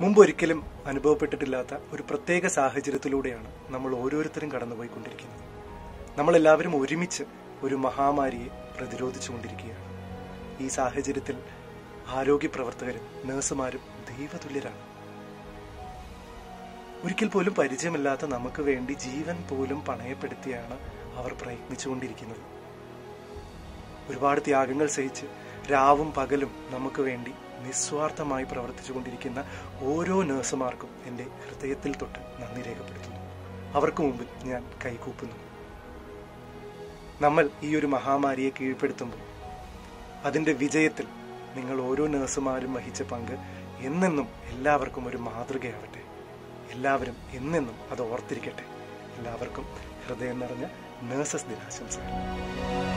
മുമ്പ് ഒരിക്കലും അനുഭവപ്പെട്ടിട്ടില്ലാത്ത ഒരു പ്രത്യേക സാഹചര്യത്തിലൂടെയാണ് നമ്മൾ ഓരോരുത്തരും കടന്നുപോയിക്കൊണ്ടിരിക്കുന്നത്. നമ്മളെല്ലാവരും ഒരുമിച്ച് ഒരു മഹാമാരിയെ പ്രതിരോധിച്ചുകൊണ്ടിരിക്കുകയാണ്. ഈ സാഹചര്യത്തിൽ ആരോഗ്യ പ്രവർത്തകരും നഴ്സുമാരും ദൈവതുല്യരാണ്. ഒരിക്കൽ പോലും പരിചയമില്ലാത്ത നമുക്ക് വേണ്ടി ജീവൻ പോലും പണയപ്പെടുത്തിയാണ് അവർ പ്രയത്നിച്ചുകൊണ്ടിരിക്കുന്നത്. ഒരുപാട് ത്യാഗങ്ങൾ സഹിച്ച് രാവും പകലും നമുക്ക് വേണ്ടി നിസ്വാർത്ഥമായി പ്രവർത്തിച്ചുകൊണ്ടിരിക്കുന്ന ഓരോ നഴ്സുമാർക്കും എന്റെ ഹൃദയത്തിൽ തൊട്ട് നന്ദി രേഖപ്പെടുത്തുന്നു. അവർക്ക് മുമ്പിൽ ഞാൻ കൈകൂപ്പുന്നു. നമ്മൾ ഈ ഒരു മഹാമാരിയെ കീഴ്പ്പെടുത്തുമ്പോൾ അതിന്റെ വിജയത്തിൽ നിങ്ങൾ ഓരോ നഴ്സുമാരും വഹിച്ച പങ്ക് എന്നെന്നും എല്ലാവർക്കും ഒരു മാതൃകയാവട്ടെ. എല്ലാവരും എന്നെന്നും അത് ഓർത്തിരിക്കട്ടെ. എല്ലാവർക്കും ഹൃദയം നിറഞ്ഞ നഴ്സസ് ദിനാശംസകൾ.